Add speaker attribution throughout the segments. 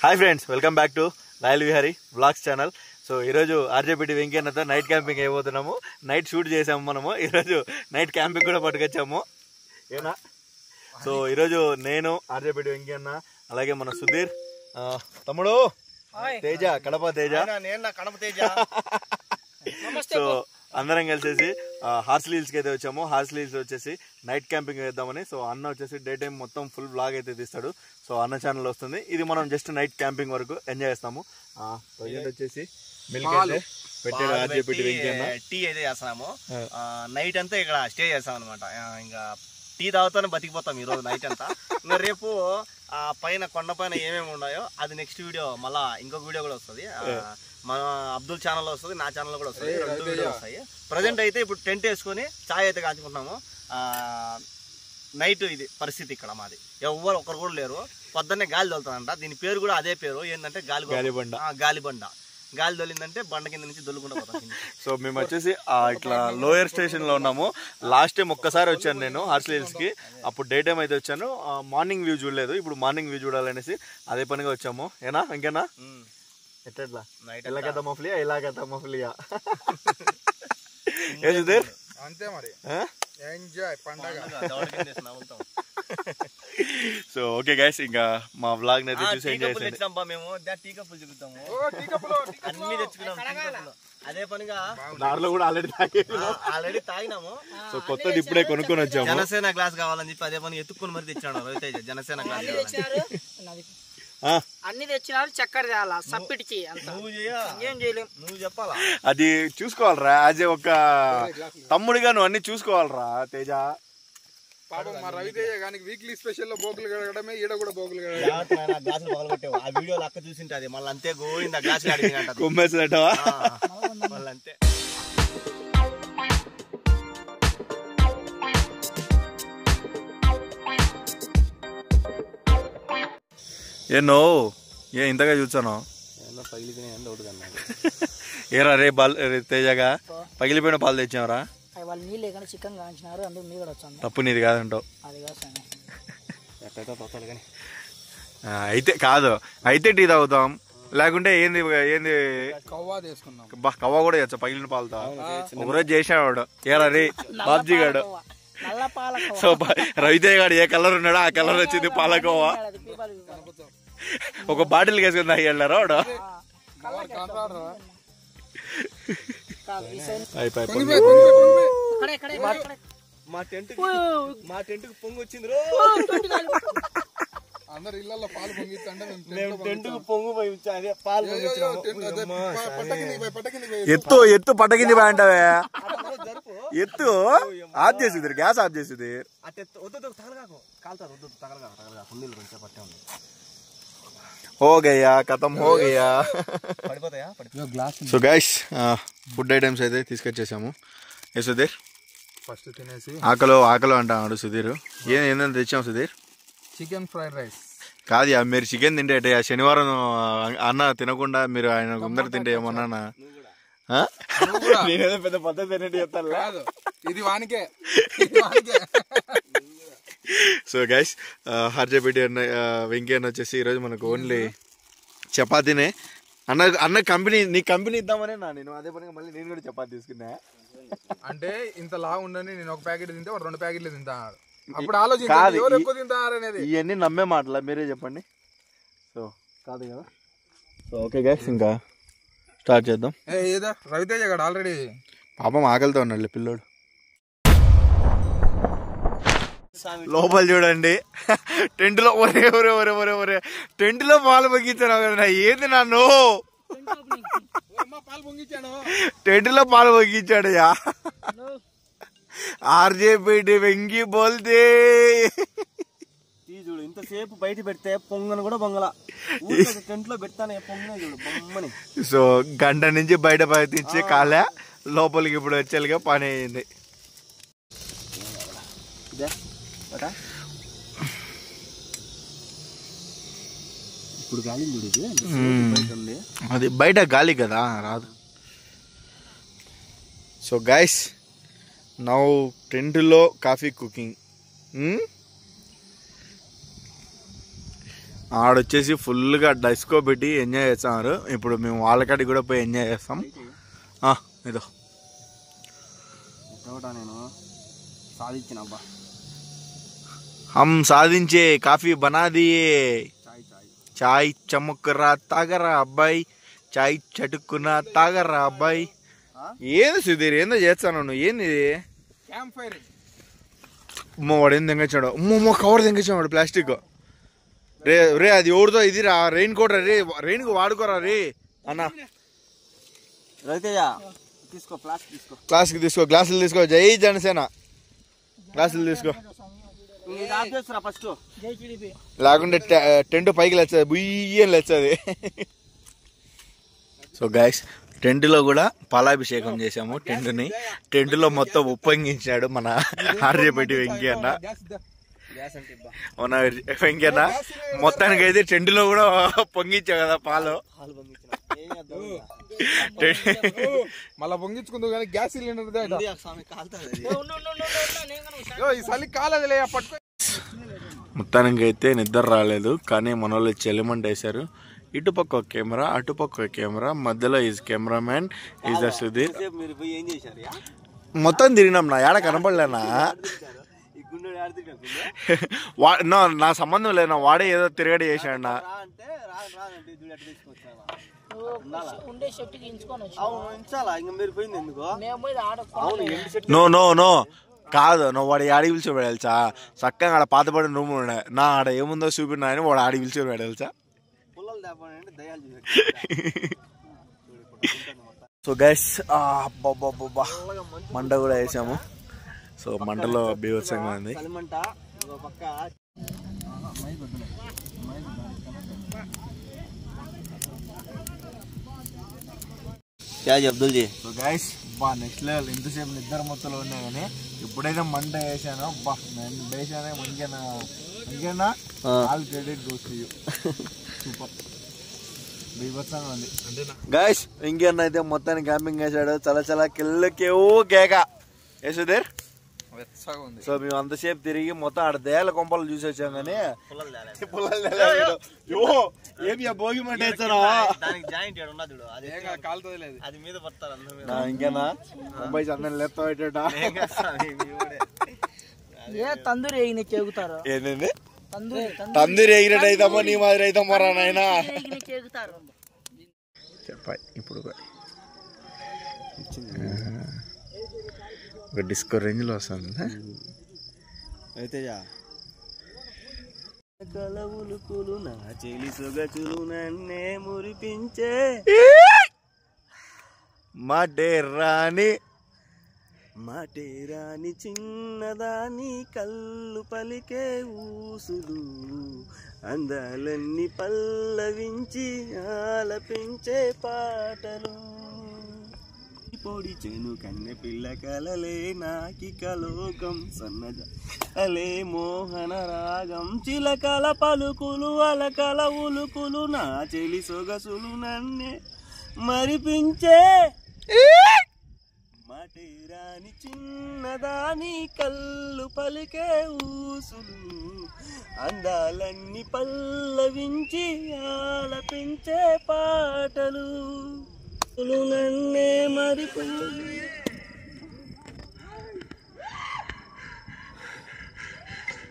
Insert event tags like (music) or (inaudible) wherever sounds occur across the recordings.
Speaker 1: Hi friends welcome back to loyal Vihari vlogs channel so ఈరోజు RJPT వెంకన్నతో night camping అయిపోతున్నాము. Night shoot చేసాము మనము. ఈరోజు నైట్ క్యాంపింగ్ కూడా పట్టుకొచ్చాము. ఏనా? సో ఈరోజు నేను ఆర్జేపీటీ వెంకన్న అలాగే మన సుధీర్ తమ్ముడు తేజ కడప తేజ.
Speaker 2: నేను కడప తేజ. (laughs)
Speaker 1: సో అందరం కలిసేసి హార్స్లీ హిల్స్కి అయితే వచ్చాము. హార్స్లీ హిల్స్ వచ్చేసి నైట్ క్యాంపింగ్ వేద్దామని సో అన్న వచ్చేసి డే టైం మొత్తం ఫుల్ బ్లాగ్ అయితే తీస్తాడు. సో అన్న ఛానల్ వస్తుంది. ఇది మనం జస్ట్ నైట్ క్యాంపింగ్ వరకు ఎంజాయ్ చేస్తాము. ప్రజెంట్ వచ్చేసి మిల్క్ అయితే పెట్టాడు వెంకన్న
Speaker 2: టీ అయితే చేస్తున్నాము నైట్ అంతా ఇక్కడ స్టే చేస్తాం అనమాట ఇంకా టీ తాగుతానే బతికిపోతాం ఈ రోజు నైట్ అంతా. ఇంకా రేపు ఆ పైన కొండ పైన ఏమేమి ఉన్నాయో అది నెక్స్ట్ వీడియో మళ్ళా ఇంకొక వీడియో కూడా వస్తుంది. మన అబ్దుల్ ఛానల్ వస్తుంది నా ఛానల్ కూడా వస్తుంది. రెండు వీడియో వస్తాయి. ప్రజెంట్ అయితే ఇప్పుడు టెంట్ వేసుకొని చాయ్ అయితే కాంచుకుంటున్నాము నైట్ ఇది పరిస్థితి ఇక్కడ మాది. ఎవ్వరు ఒకరు కూడా లేరు. పొద్దున్నే గాలి తోలుతానంట దీని పేరు కూడా అదే పేరు. ఏంటంటే గాలి
Speaker 1: గాలిబండ.
Speaker 2: ఆ, గాలిబండ. గాలి తోలిందంటే బండ కింద నుంచి దొల్లుకుంటూ పోతాం కిందకి.
Speaker 1: సో మేము వచ్చేసి ఆ, ఇట్లా లోయర్ స్టేషన్లో ఉన్నాము. లాస్ట్ టైం ఒక్కసారి వచ్చాను నేను హార్స్లీ హిల్స్కి. అప్పుడు డే టైం అయితే వచ్చాను. మార్నింగ్ వ్యూ చూడలేదు. ఇప్పుడు మార్నింగ్ వ్యూ చూడాలనేసి అదే పనిగా వచ్చాము. ఏనా ఇంకేనా. ఎట్లా? ఎలా కదా మఫ్లియా ఎలా మఫ్లియా
Speaker 3: అంతే మరి? ఎంజాయ్ పండగ.
Speaker 1: సో ఓకే గైస్ ఇంకా మా వ్లాగ్ అయితే
Speaker 2: ఆ,
Speaker 1: చూసి ఎంజాయ్
Speaker 2: బా మేము. దా టీ కప్పులు చూపుతాము
Speaker 3: ఓ టీ కప్పులు టీ
Speaker 2: అన్ని తెచ్చుకున్నాం టీ కప్పులు. అదే పనిగా
Speaker 1: దారిలో కూడా ఆల్రెడీ తాగి
Speaker 2: ఆల్రెడీ తాగినాము.
Speaker 1: సో కొత్తది ఇప్పుడే కొనుక్కొని వచ్చాము.
Speaker 2: జనసేన గ్లాస్ కావాలని చెప్పి అదే పని ఎత్తుక్కుని మరి తెచ్చాడు రవితేజ జనసేన గ్లాస్ కావాలని.
Speaker 4: అన్ని తెచ్చినారు చక్కెర తేయాల సప్పిటికి అంత.
Speaker 2: నువ్వు చేయ.
Speaker 4: ఏం చేయలేం.
Speaker 2: నువ్వు చెప్పాలా?
Speaker 1: అది చూసుకోవాలరా ఏ ఒక తమ్ముడిగా నువ్వు అన్ని చూసుకోవాలరా తేజ.
Speaker 3: పాపం మా రవితేజ గానికి వీక్లీ స్పెషల్లో బోకులు కడగడమే ఈడ కూడా బోకులు కడగడం
Speaker 2: జాగ్రత్త నాయనా, గ్లాసులు పగలగొట్టావు. ఆ వీడియోలో అక్క చూసింటది మళ్ళీ అంతే గోవింద గ్లాసులు అడిగినట్టు
Speaker 1: కొమ్మేసినట్టవా?
Speaker 2: మళ్ళీ అంతే.
Speaker 1: ఏ నో ఏ ఇంతగా చూసాను? (laughs) ఏరా రే బాల్ రే తేజగా పగిలిపోయిన పాలు తెచ్చావరా
Speaker 4: వాళ్ళు నీళ్ళు లేకుండా చికెన్ కాంచినారు అందుకు మీ కూడా వచ్చాను
Speaker 1: తప్పు నీది కాదంటావు
Speaker 4: అది కాదు స్వామి.
Speaker 1: ఆ, అయితే కాదు అయితే టీ తాగుతాం. లేకుంటే ఏంది ఏంది?
Speaker 3: కవ్వా తీసుకున్నాం
Speaker 1: బా కవ్వ కూడా చేయొచ్చు పగిలిన పాలతో. ఒకరోజు చేసాడు ఏరా రే బాబ్జీ గాడు.
Speaker 4: పాలకోవా. నల్ల పాలకోవా.
Speaker 1: సో బ- రవితేజ గాడు ఏ కలర్ ఉన్నాడో ఆ కలర్ వచ్చింది పాలకోవా
Speaker 4: అది.
Speaker 1: ఒక బాటిల్ వేసుకుని తాగి వెళ్ళారు వాడు?
Speaker 4: కాదు, ఈ
Speaker 1: అయిపోయి.
Speaker 2: మా టెంట్ మా టెంట్కు పొంగు వచ్చింది రో.
Speaker 3: అందరు ఇళ్ళలో పాలు పొంగిస్తుంటే మేము
Speaker 2: టెంట్కు పొంగు అదే పాలు.
Speaker 1: ఎత్తు ఎత్తు పట్టకింది బాగుంటావే
Speaker 2: జరుపు.
Speaker 1: ఎత్తు ఆఫ్ చేసింది గ్యాస్ ఆఫ్ చేసింది. హో గయా కథం హో గయా
Speaker 2: పడిపోతాయా పడి
Speaker 3: glass
Speaker 1: so guys food items అయితే తీసుకొచ్చేసాము. సుధీర్?
Speaker 3: ఫస్ట్ తినేసి.
Speaker 1: ఆకలో ఆకలో అంటాడు సుధీర్. ఏం ఏందని తెచ్చాం సుధీర్?
Speaker 3: చికెన్ ఫ్రైడ్ రైస్
Speaker 1: కాదు మీరు చికెన్ తింటే? శనివారం అన్న తినకుండా మీరు ఆయన ముందర తింటే ఏమన్నా? నేనేదో పెద్ద పద్ధతి తినేటి చెప్తాను.
Speaker 3: కాదు. ఇది వానికే.
Speaker 1: సో గైస్ అన్న వెంకీ అన్న వచ్చేసి ఈరోజు మనకు ఓన్లీ చపాతీనే. అన్న అన్న కంపెనీ నీ కంపెనీ ఇద్దామనే నా నేను అదే పనిగా మళ్ళీ నేను కూడా చపాతీ తీసుకున్నా.
Speaker 3: అంటే ఇంత లావు ఉండని నేను ఒక ప్యాకెట్ తింటే వాడు రెండు ప్యాకెట్లు తింటాడు అప్పుడు ఆలోచించాలి ఎవరు ఎక్కువ తింటారు అనేది?
Speaker 1: ఇవన్నీ నమ్మే మాటలా మీరే చెప్పండి. సో కాదు కదా? సో ఓకే గైస్ ఇంకా స్టార్ట్ చేద్దాం.
Speaker 3: ఏ ఏదా రవితేజ గారు ఆల్రెడీ
Speaker 1: పాపం ఆకలితో ఉన్నాడు పిల్లోడు. లోపల చూడండి. టెంట్లో ఒరే ఒరే ఒరే ఒరే ఒరే. టెంట్లో పాలు పొంగించాను ఏంది నన్ను? టెంట్లో పాలు పొంగించాడు యా. ఆర్జేపీటి వెంగి బోల్తే.
Speaker 2: చూడు ఇంతసేపు బయట పెడితే పొంగను కూడా పొంగల. టెంట్లో పెడతానే పొంగనే చూడు బొమ్మని.
Speaker 1: సో గంట నుంచి బయట పట్టించి కాలే. లోపలికి ఇప్పుడు వచ్చేలాగా పని అయింది
Speaker 2: ఇదే బటా ఇప్పుడు గాలి చూడు
Speaker 1: అది బయట గాలి కదా రాదు. సో గైస్ నౌ టెంట్లో కాఫీ కుకింగ్ ఆడొచ్చేసి ఫుల్గా డస్కో పెట్టి ఎంజాయ్ చేస్తున్నారు. ఇప్పుడు మేము వాళ్ళకాడికి కూడా పోయి ఎంజాయ్ చేస్తాం. ఇదో.
Speaker 2: నేను. సాధించిన అబ్బా.
Speaker 1: హమ్ సాధించే కాఫీ బనా దియే
Speaker 2: చాయ్
Speaker 1: చముక్కురా తాగరా అబ్బాయి చాయ్ చటుక్కున తాగరా అబ్బాయి ఏంది సుధీర్ ఏందో చేస్తాను నువ్వు ఏంది అమ్మో వాడు ఏం తెంగచ్చాడు అమ్మో కవర్ తెంగచ్చాడు ప్లాస్టిక్ రే రే అది ఎవరిదో ఇది రా రెయిన్ కోట్ రే రెయిన్కు వాడుకోరా రే అన్న
Speaker 2: రవితేజ తీసుకో ప్లాస్టిక్ తీసుకో
Speaker 1: తీసుకో గ్లాసులు తీసుకో జై జనసేన గ్లాసులు తీసుకో
Speaker 2: ఫస్ట్
Speaker 4: జై టీడీపీ.
Speaker 1: లేకుంటే టెంట్ పైకి లేచది బుయ్యని లేచది. సో గైస్ టెంట్లో కూడా పాలాభిషేకం చేసాము టెంట్ని. టెంట్లో మొత్తం ఉప్పొంగించాడు మన ఆర్యపేటి వెంకీ అన్న
Speaker 3: గ్యాస్.
Speaker 2: గ్యాస్
Speaker 1: మన వెంకీ అన్న మొత్తానికి అయితే టెంట్లో కూడా పొంగించావు కదా పాలు.
Speaker 3: మళ్ళా పొంగించుకుందు కానీ గ్యాస్ సిలిండర్ ఈ చలి కాలేదులే పట్టుకో.
Speaker 1: మొత్తానికి అయితే నిద్ర రాలేదు కానీ మన వాళ్ళు చెలిమంట వేశారు. ఇటుపక్క ఒక కెమెరా అటుపక్క ఒక కెమెరా మధ్యలో is cameraman is the Sudheer? మొత్తం తిరిగినాం నా ఏడ కనపడలేనా? నా నా సంబంధం లేదు వాడే ఏదో తిరగడి చేశాడు నా
Speaker 4: ఉండే ఇంచుకొని వచ్చి ఆడ
Speaker 1: నో నో నో. కాదు నువ్వు వాడు ఆడికి పిలిచి తెలుసా? చక్కగా ఆడ పాతపడిన రూమ్ ఉండే నా ఆడ ఏముందో చూపినా అని వాడు ఆడికి పిలిచి తెలుసా? సో గైస్ అబ్బబ్బబ్బా మంట కూడా వేసాము. సో మంటలో బీభత్సంగా ఉంది.
Speaker 2: క్యా అబ్దుల్ జీ
Speaker 1: సో గైస్ బా నెక్స్ట్ లెవెల్ ఇంతసేపు నిద్ర మొత్తంలో ఉన్నా కానీ ఎప్పుడైతే మంట వేసానో బా నేను వేసానే మంచిగా మంచిగా all credit goes to you super guys ఇంకేనా అయితే మొత్తానికి క్యాంపింగ్ వేసాడు చాలా చాలా కేక. ఏ సుధీర్?
Speaker 3: వెచ్చగా ఉంది
Speaker 1: సో మేము అంతసేపు తిరిగి మొత్తం ఆడ దేయాల కొంపలు చూసి వచ్చాం కానీ ఏమి భోగి ఇంకేనా? ముంబై చందన పెట్టేట?
Speaker 2: ఏం
Speaker 4: తందూరి ఎగిన చెగుతారు
Speaker 1: ఏంటండి?
Speaker 4: తందూరి
Speaker 1: తందూరి. ఎగిరెట్ అయితామో నీ మాదిరి అయితామో రా నాయనా. చెప్పాయి ఇప్పుడు కూడా. ఒక డిస్కో రేంజ్లో వస్తుంది.
Speaker 2: అయితే కలవులుకులు నా చెలి సొగచులు నన్నే మురిపించే.
Speaker 1: మాటే రాని
Speaker 2: మాటేరాని చిన్నదాని కళ్ళు పలికే ఊసులు. అందాలన్నీ పల్లవించి ఆలపించే పాటలు. పొడి చెను కన్నె పిల్ల కలలే నాకి కలోకం సన్నజ అలే మోహన రాగం. చిలకల పలుకులు అలకల ఉలుకులు నా చెలి సొగసులు నన్నే మరిపించే మటిరాని చిన్నదాని కళ్ళు పలికే ఊసులు. అందాలన్నీ పల్లవించి ఆలపించే పాటలు. నన్నే మరిపో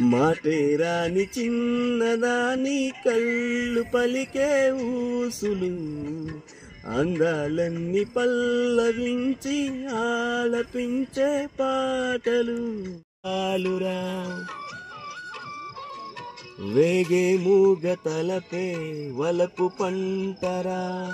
Speaker 2: మాటేరాని చిన్నదాని కళ్ళు పలికే ఊసులు. అందాలన్నీ పల్లవించి ఆలపించే పాటలు. ఆలురా వేగే మూగ తలపే వలపు పంటరా.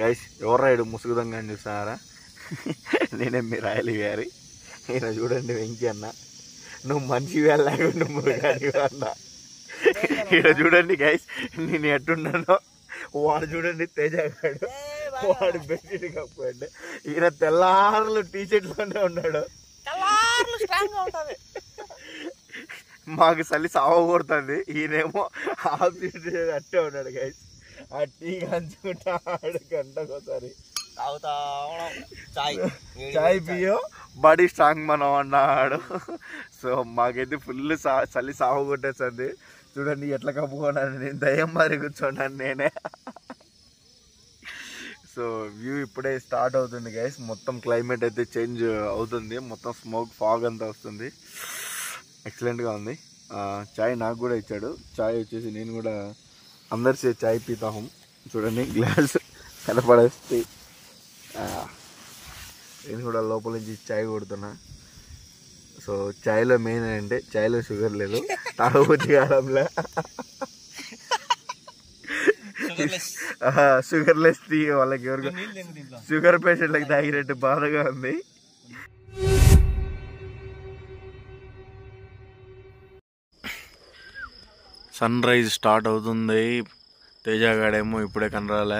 Speaker 1: గైస్ ఎవరు రాయుడు ముసుగుదంగా అని చూస్తున్నారా? నేనే మీ రాయలి గారి. ఈయన చూడండి వెంకీ అన్న. నువ్వు మనిషి వెళ్ళాగా నువ్వు మృగాని అన్న. ఈయన చూడండి గైస్ నేను ఎట్టున్నానో. వాడు చూడండి తేజ గాడు. వాడు బెడ్షీట్ కప్పుకోండి. ఈయన తెల్లారులు టీ షర్ట్లోనే ఉన్నాడు మాకు చలి సావ కొడుతుంది ఈయనేమో టీ అట్టే ఉన్నాడు గైస్ ఆ టీ కంచుకుంటా ఆడు గంటకోసారి
Speaker 2: తాగుతా చాయ్.
Speaker 1: చాయ్ పియో బాడీ స్ట్రాంగ్ మనం అన్నాడు సో మాకైతే ఫుల్ సా చలి సాగు కొట్టేస్తుంది చూడండి ఎట్లా కప్పుకున్నాను నేను. దయ్యం మారి కూర్చున్నాను నేనే. సో వ్యూ ఇప్పుడే స్టార్ట్ అవుతుంది గైస్. మొత్తం క్లైమేట్ అయితే చేంజ్ అవుతుంది. మొత్తం స్మోక్ ఫాగ్ అంతా వస్తుంది. ఎక్సలెంట్గా ఉంది. చాయ్ నాకు కూడా ఇచ్చాడు. చాయ్ వచ్చేసి నేను కూడా అందరి సే చాయ్ పీతాహం. చూడండి గ్లాస్ కనపడేస్తే. నేను కూడా లోపల నుంచి చాయ్ కొడుతున్నా. సో చాయ్లో మెయిన్ ఏంటంటే చాయ్లో షుగర్ లేదు. తాగబుద్ధి కావడంలే షుగర్ లెస్ టీ వాళ్ళకి ఎవరికి. షుగర్ పేషెంట్లకు తాగినట్టు బాధగా ఉంది. సన్ రైజ్ స్టార్ట్ అవుతుంది తేజగాడేమో ఇప్పుడే కనరాలే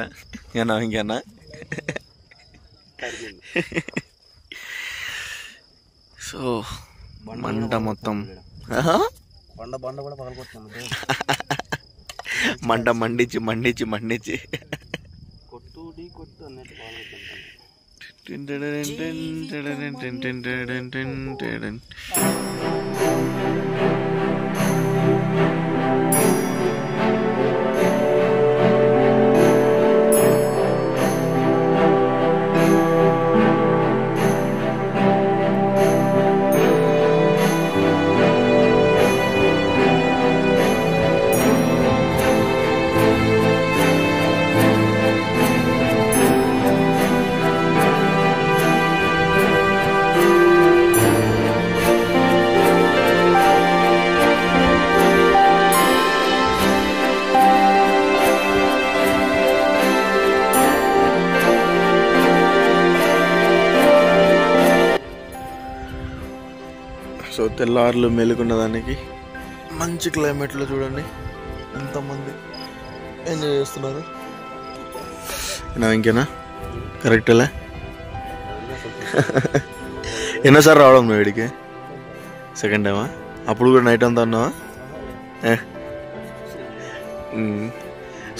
Speaker 1: ఏనా ఇంకేనా సో మంట మొత్తం?
Speaker 2: బండ బండ కూడా
Speaker 1: మంట మండించి మండించి మండించి
Speaker 2: కొట్టు ఢీ కొట్టు అన్నట్టు
Speaker 1: సో తెల్లారులు మెలుగున్న దానికి మంచి క్లైమేట్లో చూడండి. ఎంతమంది ఎంజాయ్ చేస్తున్నారు. నా ఇంకేనా? కరెక్ట్లే (laughs) ఎన్నోసారి రావడం నువ్వు వీడికి సెకండ్ టైమా అప్పుడు కూడా నైట్ అంతా ఉన్నావా?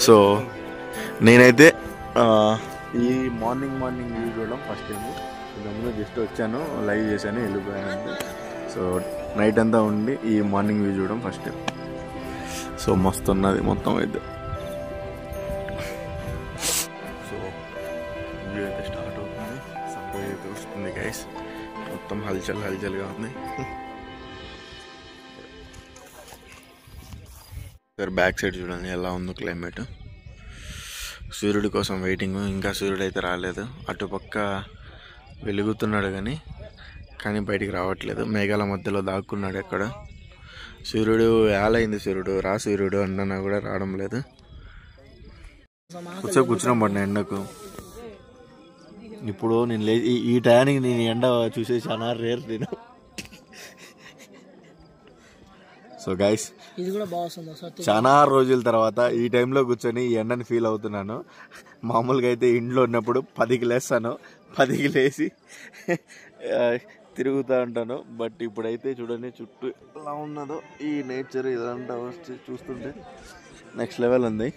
Speaker 1: సో నేనైతే ఈ మార్నింగ్ మార్నింగ్ వ్యూ చూడడం ఫస్ట్ టైం ఇంతకుముందు జస్ట్ వచ్చాను లైవ్ చేశాను వెళ్ళిపోయాను. సో నైట్ అంతా ఉండి ఈ మార్నింగ్ వ్యూ చూడడం ఫస్ట్ టైం సో మస్తు ఉన్నది మొత్తం అయితే. సో వ్యూ అయితే స్టార్ట్ అవుతుంది. సన్రైజ్ అయితే వస్తుంది గైస్ మొత్తం హల్చల్ హల్చల్గా ఉంది. సార్ బ్యాక్ సైడ్ చూడండి ఎలా ఉందో క్లైమేట్ సూర్యుడి కోసం వెయిటింగ్ ఇంకా సూర్యుడు అయితే రాలేదు. అటుపక్క వెలుగుతున్నాడు కానీ కానీ బయటికి రావట్లేదు. మేఘాల మధ్యలో దాక్కున్నాడు ఎక్కడ? సూర్యుడు ఏలైంది సూర్యుడు. రా సూర్యుడు అన్నా కూడా రావడం లేదు. కూర్చో కూర్చున్నాం పడిన ఎండకు. ఇప్పుడు నేను లే ఈ- ఈ టయానికి నేను ఎండ చూసే చాలా రేర్ నేను. సో గైస్
Speaker 4: ఇది కూడా బాగుంది
Speaker 1: చాలా రోజుల తర్వాత ఈ టైంలో కూర్చొని ఈ ఎండని ఫీల్ అవుతున్నాను. మామూలుగా అయితే ఇంట్లో ఉన్నప్పుడు పదికి లేస్తాను. పదికి లేచి తిరుగుతూ ఉంటాను. బట్ ఇప్పుడైతే చూడండి చుట్టూ ఎలా ఉన్నదో ఈ నేచర్ ఇదంతా వస్తే చూస్తుంటే నెక్స్ట్ లెవెల్ ఉంది.